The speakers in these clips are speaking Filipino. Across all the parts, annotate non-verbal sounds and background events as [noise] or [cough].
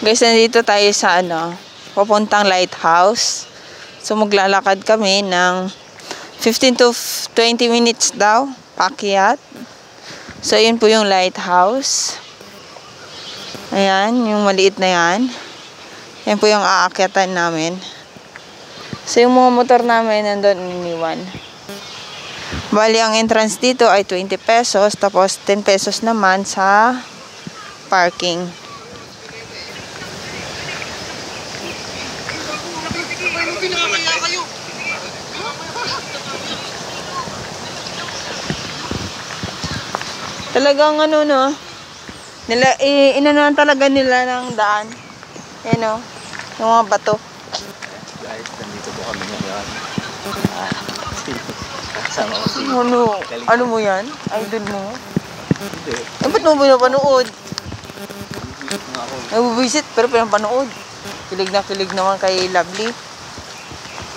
Guys, nandito tayo sa ano, papuntang lighthouse. So maglalakad kami ng 15 to 20 minutes daw, pakyat. So yun po yung lighthouse. Ayan, yung maliit na yan. Yan po yung aakyatan namin. So yung mga motor namin nandun iniwan. Bali, ang entrance dito ay 20 pesos. Tapos 10 pesos naman sa parking. Talagang ano no, nila, i, inanuhan talaga nila ng daan. Yan o, yung mga bato. Guys, nandito po kami ngayon. Ah, [laughs] kasama ko si... Ano, ano mo yan? Idol mo? Hindi. Eh, ba't mo pinapanood? Nabubisit, pero pinapanood. Kilig na kilig naman kay Lovely.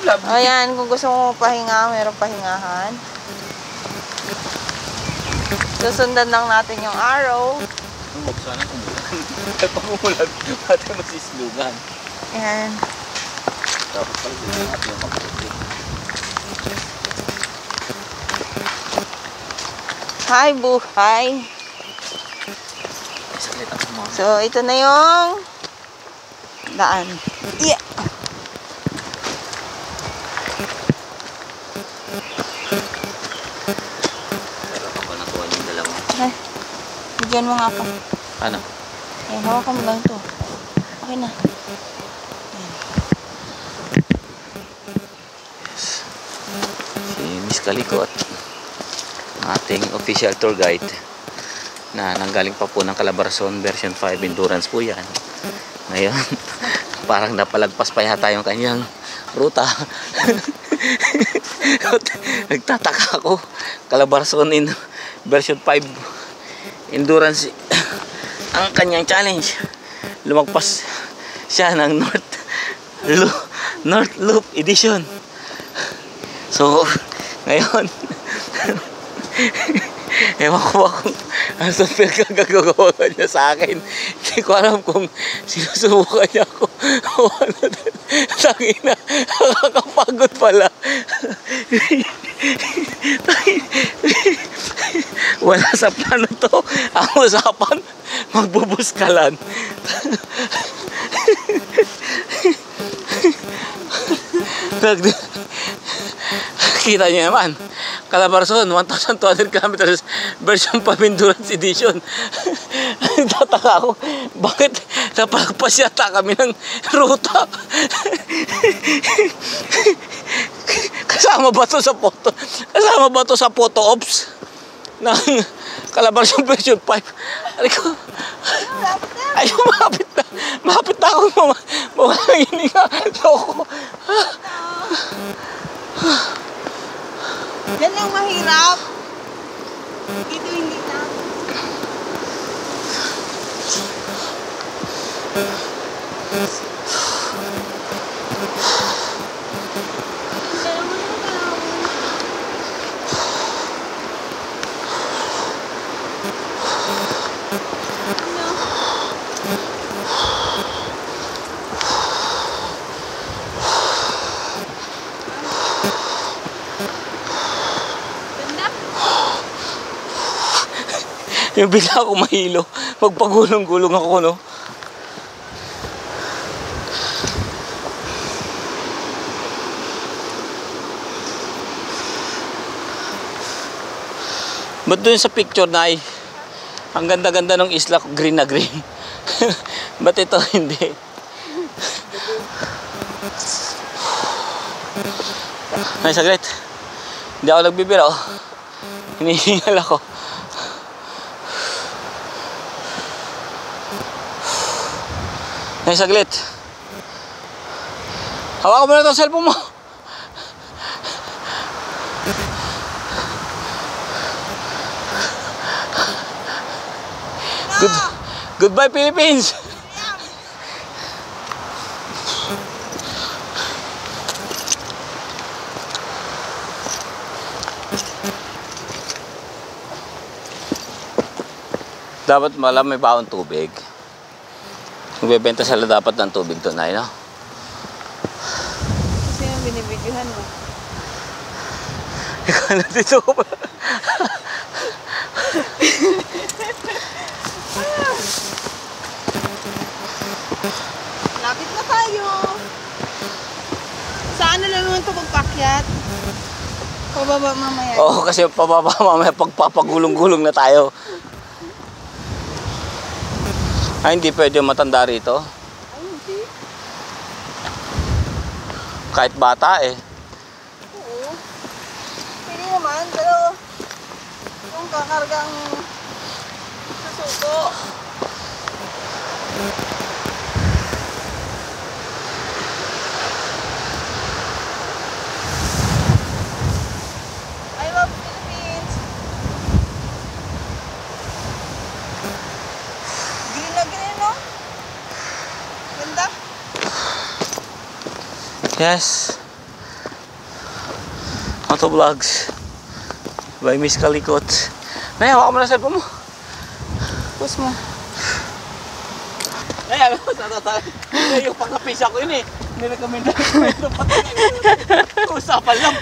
Love Ayan, kung gusto mo pahinga, meron pahingahan. Susundan lang natin yung arrow. Huwag sana kumulan. [laughs] Ay, pagkumulan, pati masislugan. Ayan. Dapat pala din natin yung makulit. Hi, buhay. So, ito na yung daan. Yeah. Pero ako pa nakuha yung dalawa. Ay, bigyan mo nga ako. Ano? Eh, hawakan mo lang to. Okay na. Si Miss Kalikot. Ating official tour guide. Na nanggaling pa po ng Calabarzon version 5 endurance po yan. Ngayon, [laughs] parang napalagpas pa yata yung kanyang ruta. [laughs] Nagtataka ako. Calabarzon in version 5 endurance [laughs] ang kanyang challenge. Lumagpas siya ng North [laughs] Loop, North Loop Edition. So, ngayon, [laughs] ewan ko ba kung ano sa pinagkagagawa niya sa akin. Hindi ko alam kung sinusubukan niya ako o ano. Tangina, nakakapagod pala. [laughs] Wala sa plano to. Ang usapan, magbubuskalan. [laughs] Kita niyo naman. Calabarzon, 1,200 kilometers version 5 endurance edition. [laughs] Tataka ako, bakit napalagpas yata kami ng ruta? Kasama ba to sa photo? Kasama ba to sa photo ops? Ng Calabarzon version 5? Ano ko? Ay, mapit na. Mapit na ako. Mama, mawala ng hininga. Loko. Yan lang mahirap. Dito hindi na. Yung bigla ako mahilo. Magpagulong-gulong ako, no? Ba't dun sa picture na ay ang ganda-ganda ng isla green na green? [laughs] Ba't ito hindi? Ay, saglit. Hindi ako nagbibiro. Hinihingal ako. Ay, saglit. Hawakan mo na itong cellphone mo. Good, goodbye, Philippines! Dapat malam may baon tubig. Magbebenta sila dapat ng tubig doon ay, no? Kasi yung binibidyohan mo. Ikaw na dito ko pa. Lapit na tayo. Saan na lang naman ito pagpakyat? Pababa mamaya. Oo, kasi pababa mamaya pagpapagulong-gulong na tayo. Ay, hindi pwede matanda rito. Ay, hindi. Kahit bata eh. Oo. Pwede naman, pero yung kakargang susuko. I love Philippines. Green na green, no? Ganda. Yes. Auto vlogs. By Miss Kalikot. Nay, hawak mo na sa mo. Pus mo. Ay, alam mo, sa tatay. Yung pangkapisa ko yun eh. Nirecommend na ito. [laughs] Usapan lang.